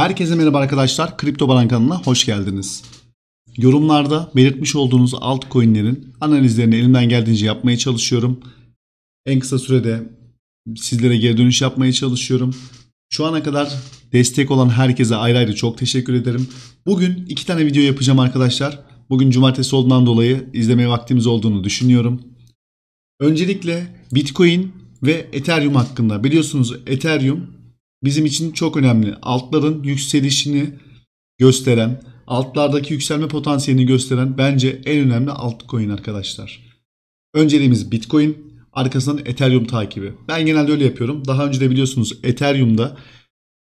Herkese merhaba arkadaşlar. Kripto Baran kanalına hoş geldiniz. Yorumlarda belirtmiş olduğunuz altcoin'lerin analizlerini elimden geldiğince yapmaya çalışıyorum. En kısa sürede sizlere geri dönüş yapmaya çalışıyorum. Şu ana kadar destek olan herkese ayrı ayrı çok teşekkür ederim. Bugün iki tane video yapacağım arkadaşlar. Bugün cumartesi olduğundan dolayı izlemeye vaktimiz olduğunu düşünüyorum. Öncelikle Bitcoin ve Ethereum hakkında. Biliyorsunuz Ethereum bizim için çok önemli. Altların yükselişini gösteren, altlardaki yükselme potansiyelini gösteren bence en önemli altcoin arkadaşlar. Önceliğimiz Bitcoin, arkasından Ethereum takibi. Ben genelde öyle yapıyorum. Daha önce de biliyorsunuz Ethereum'da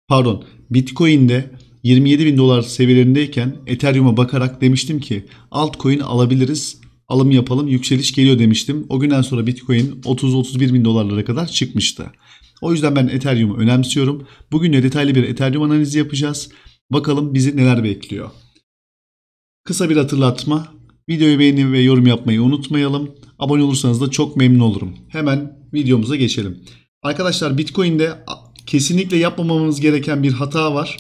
pardon Bitcoin'de 27 bin dolar seviyelerindeyken Ethereum'a bakarak demiştim ki altcoin alabiliriz alım yapalım yükseliş geliyor demiştim. O günden sonra Bitcoin 30-31 bin dolarlara kadar çıkmıştı. O yüzden ben Ethereum'u önemsiyorum. Bugün de detaylı bir Ethereum analizi yapacağız. Bakalım bizi neler bekliyor. Kısa bir hatırlatma. Videoyu beğeni ve yorum yapmayı unutmayalım. Abone olursanız da çok memnun olurum. Hemen videomuza geçelim. Arkadaşlar Bitcoin'de kesinlikle yapmamamız gereken bir hata var.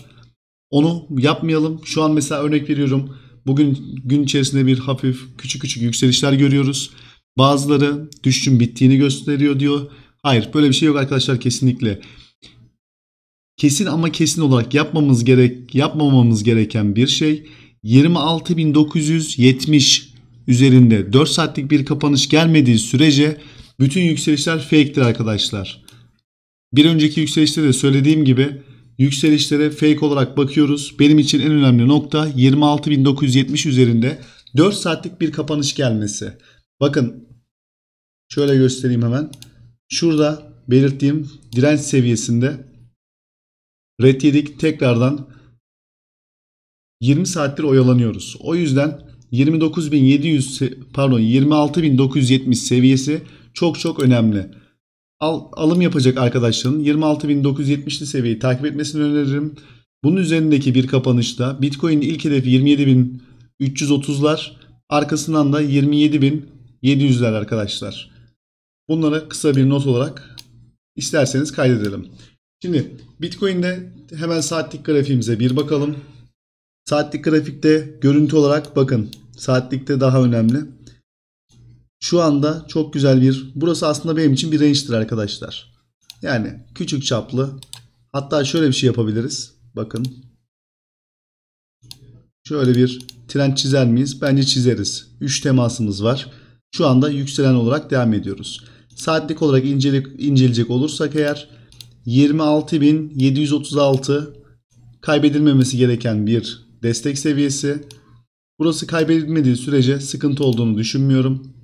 Onu yapmayalım. Şu an mesela örnek veriyorum. Bugün gün içerisinde bir hafif küçük küçük yükselişler görüyoruz. Bazıları düşüşün bittiğini gösteriyor diyor. Hayır böyle bir şey yok arkadaşlar kesinlikle. Kesin ama kesin olarak yapmamız gerek yapmamamız gereken bir şey 26.970 üzerinde 4 saatlik bir kapanış gelmediği sürece bütün yükselişler fake'tir arkadaşlar. Bir önceki yükselişte de söylediğim gibi yükselişlere fake olarak bakıyoruz. Benim için en önemli nokta 26.970 üzerinde 4 saatlik bir kapanış gelmesi. Bakın şöyle göstereyim hemen. Şurada belirttiğim direnç seviyesinde red yedik tekrardan 20 saattir oyalanıyoruz. O yüzden 29.700 pardon 26.970 seviyesi çok çok önemli. Al, alım yapacak arkadaşların 26.970'li seviyeyi takip etmesini öneririm. Bunun üzerindeki bir kapanışta Bitcoin ilk hedefi 27.330'lar arkasından da 27.700'ler arkadaşlar. Bunlara kısa bir not olarak isterseniz kaydedelim. Şimdi Bitcoin'de hemen saatlik grafiğimize bir bakalım. Saatlik grafikte görüntü olarak bakın. Saatlikte daha önemli. Şu anda çok güzel bir burası aslında benim için bir range'tir arkadaşlar. Yani küçük çaplı. Hatta şöyle bir şey yapabiliriz. Bakın. Şöyle bir trend çizer miyiz? Bence çizeriz. 3 temasımız var. Şu anda yükselen olarak devam ediyoruz. Saatlik olarak incelik, inceleyecek olursak eğer 26.736 kaybedilmemesi gereken bir destek seviyesi. Burası kaybedilmediği sürece sıkıntı olduğunu düşünmüyorum.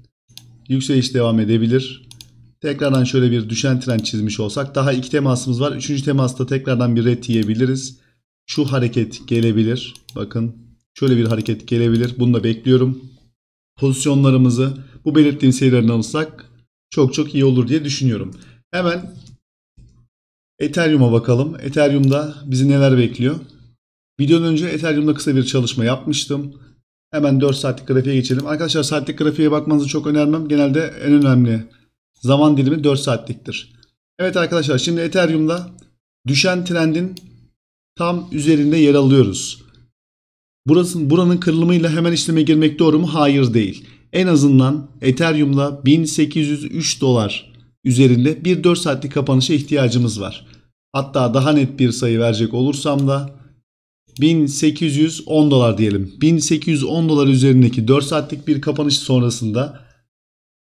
Yükseliş devam edebilir. Tekrardan şöyle bir düşen trend çizmiş olsak daha iki temasımız var. Üçüncü temasta tekrardan bir red yiyebiliriz. Şu hareket gelebilir. Bakın şöyle bir hareket gelebilir. Bunu da bekliyorum. Pozisyonlarımızı bu belirttiğim serilerden alırsak çok çok iyi olur diye düşünüyorum. Hemen Ethereum'a bakalım. Ethereum'da bizi neler bekliyor? Videodan önce Ethereum'da kısa bir çalışma yapmıştım. Hemen 4 saatlik grafiğe geçelim. Arkadaşlar saatlik grafiğe bakmanızı çok önermem. Genelde en önemli zaman dilimi 4 saatliktir. Evet arkadaşlar şimdi Ethereum'da düşen trendin tam üzerinde yer alıyoruz. Burasının, buranın kırılımıyla hemen işleme girmek doğru mu? Hayır değil. En azından Ethereum'da 1803 dolar üzerinde bir 4 saatlik kapanışa ihtiyacımız var. Hatta daha net bir sayı verecek olursam da 1810 dolar diyelim. 1810 dolar üzerindeki 4 saatlik bir kapanış sonrasında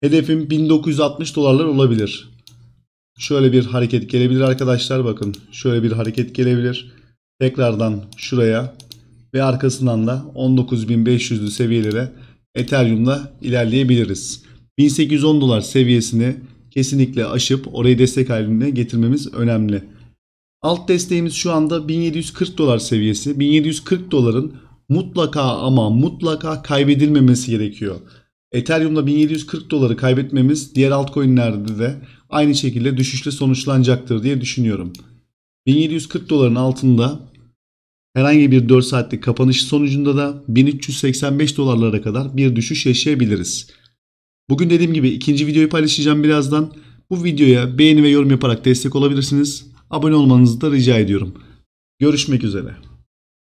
hedefim 1960 dolarlar olabilir. Şöyle bir hareket gelebilir arkadaşlar bakın. Şöyle bir hareket gelebilir. Tekrardan şuraya ve arkasından da 19.500'lü seviyelere Ethereum'da ilerleyebiliriz. 1810 dolar seviyesini kesinlikle aşıp orayı destek haline getirmemiz önemli. Alt desteğimiz şu anda 1740 dolar seviyesi. 1740 doların mutlaka ama mutlaka kaybedilmemesi gerekiyor. Ethereum'da 1740 doları kaybetmemiz diğer altcoin'lerde de aynı şekilde düşüşle sonuçlanacaktır diye düşünüyorum. 1740 doların altında herhangi bir 4 saatlik kapanış sonucunda da 1385 dolarlara kadar bir düşüş yaşayabiliriz. Bugün dediğim gibi ikinci videoyu paylaşacağım birazdan. Bu videoya beğeni ve yorum yaparak destek olabilirsiniz abone olmanızı da rica ediyorum. Görüşmek üzere.